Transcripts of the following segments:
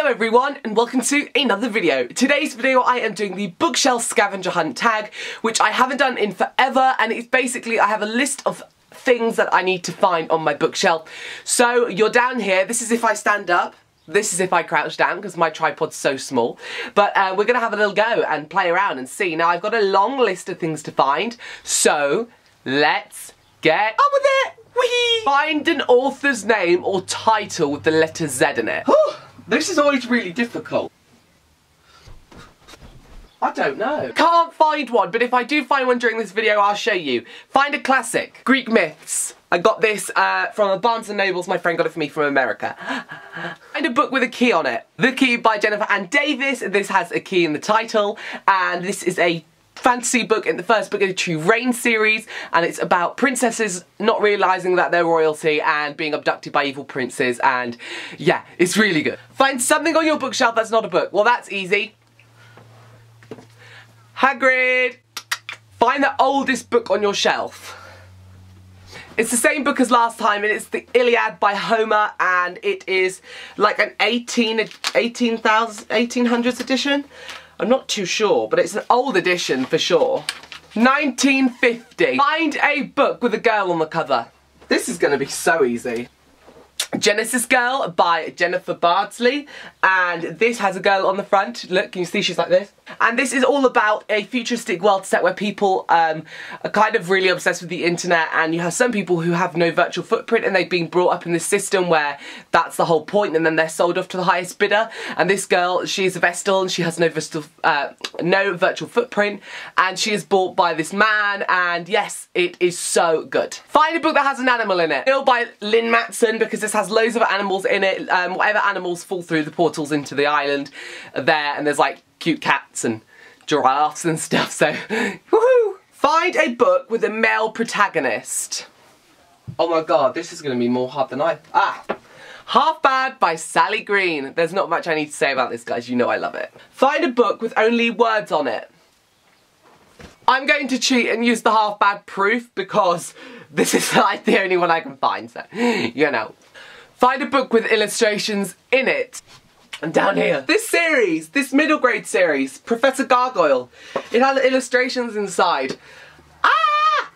Hello everyone and welcome to another video. Today's video I am doing the bookshelf scavenger hunt tag which I haven't done in forever and it's basically I have a list of things that I need to find on my bookshelf. So you're down here, this is if I stand up, this is if I crouch down because my tripod's so small. But uh, we're going to have a little go and play around and see. Now I've got a long list of things to find so let's get on with it! Whee! Find an author's name or title with the letter Z in it. This is always really difficult. I don't know. Can't find one, but if I do find one during this video, I'll show you. Find a classic. Greek myths. I got this uh, from a Barnes & Nobles. My friend got it for me from America. Find a book with a key on it. The Key by Jennifer Anne Davis. This has a key in the title. And this is a fantasy book in the first book of the True Reign series and it's about princesses not realising that they're royalty and being abducted by evil princes and yeah, it's really good. Find something on your bookshelf that's not a book. Well, that's easy. Hagrid! Find the oldest book on your shelf. It's the same book as last time and it's the Iliad by Homer and it is like an 18, 18,000, 1800s edition. I'm not too sure, but it's an old edition for sure. 1950. Find a book with a girl on the cover. This is going to be so easy. Genesis Girl by Jennifer Bardsley and this has a girl on the front. Look, can you see she's like this? And this is all about a futuristic world set where people um, are kind of really obsessed with the internet and you have some people who have no virtual footprint and they've been brought up in this system where that's the whole point and then they're sold off to the highest bidder. And this girl, she's a Vestal and she has no, Vestal, uh, no virtual footprint and she is bought by this man and yes, it is so good. Find a book that has an animal in it. Built by Lynne Matson because this has loads of animals in it. Um, whatever animals fall through the portals into the island there and there's like cute cats and giraffes and stuff, so woohoo! Find a book with a male protagonist. Oh my god, this is going to be more hard than I... Ah! Half Bad by Sally Green. There's not much I need to say about this, guys. You know I love it. Find a book with only words on it. I'm going to cheat and use the Half Bad proof because this is like the only one I can find, so, you know. Find a book with illustrations in it. And down here, this series, this middle grade series, Professor Gargoyle, it has illustrations inside. Ah!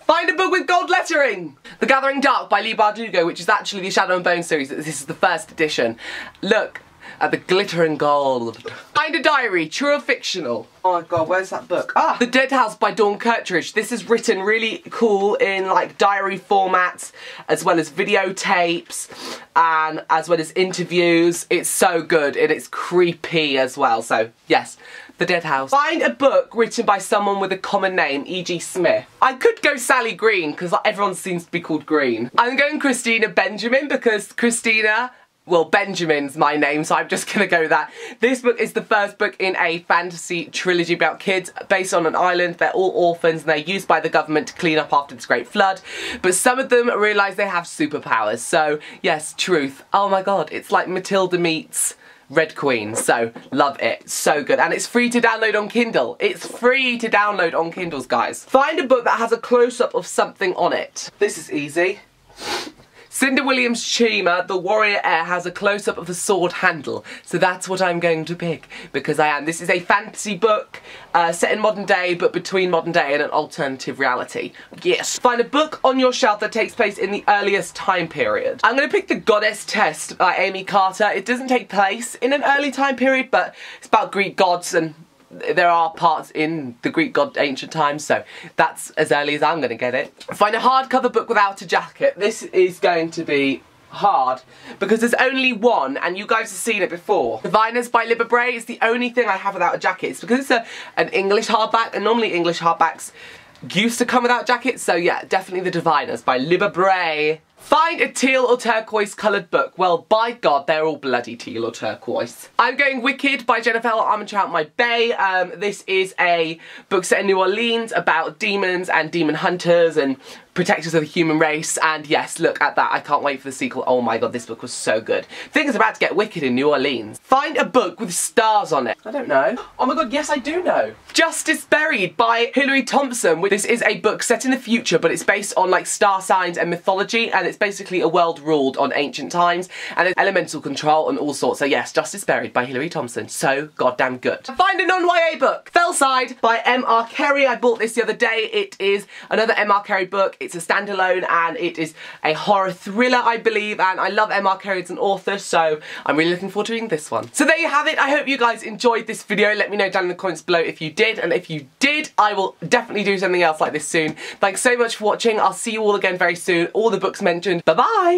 Find a book with gold lettering! The Gathering Dark by Leigh Bardugo, which is actually the Shadow and Bone series. This is the first edition. Look, at the glittering gold. Find a diary, true or fictional? Oh my god, where's that book? Ah! The Dead House by Dawn Kurtagich. This is written really cool in like diary formats, as well as videotapes, and as well as interviews. It's so good, and it's creepy as well, so yes. The Dead House. Find a book written by someone with a common name, E.G. Smith. I could go Sally Green, because like, everyone seems to be called Green. I'm going Christina Benjamin, because Christina well, Benjamin's my name, so I'm just gonna go with that. This book is the first book in a fantasy trilogy about kids based on an island. They're all orphans and they're used by the government to clean up after this great flood. But some of them realise they have superpowers. So, yes, truth. Oh my god, it's like Matilda meets Red Queen, so love it. So good. And it's free to download on Kindle. It's free to download on Kindles, guys. Find a book that has a close-up of something on it. This is easy. Cinda Williams Chima, the Warrior Heir, has a close-up of the sword handle, so that's what I'm going to pick, because I am. This is a fantasy book, uh, set in modern day, but between modern day and an alternative reality. Yes. Find a book on your shelf that takes place in the earliest time period. I'm going to pick The Goddess Test by Aimée Carter. It doesn't take place in an early time period, but it's about Greek gods and there are parts in the Greek god ancient times, so that's as early as I'm going to get it. Find a hardcover book without a jacket. This is going to be hard because there's only one and you guys have seen it before. Diviners by Libba Bray is the only thing I have without a jacket. It's because it's a, an English hardback and normally English hardbacks used to come without jackets so yeah definitely the Diviners by Libba Bray. Find a teal or turquoise coloured book. Well, by God, they're all bloody teal or turquoise. I'm going Wicked by Jennifer. Armentrout My Bay. Um, this is a book set in New Orleans about demons and demon hunters and protectors of the human race and yes look at that I can't wait for the sequel oh my god this book was so good things about to get wicked in New Orleans find a book with stars on it I don't know oh my god yes I do know Justice Buried by Hilary Thompson this is a book set in the future but it's based on like star signs and mythology and it's basically a world ruled on ancient times and there's elemental control and all sorts. So yes, Justice Buried by Hilary Thompson. So goddamn good. Find a non-YA book. Fellside by M.R. Carey. I bought this the other day. It is another M.R. Carey book. It's a standalone and it is a horror thriller, I believe, and I love M.R. Carey as an author, so I'm really looking forward to reading this one. So there you have it. I hope you guys enjoyed this video. Let me know down in the comments below if you did, and if you did, I will definitely do something else like this soon. Thanks so much for watching. I'll see you all again very soon. All the books mentioned. Bye-bye!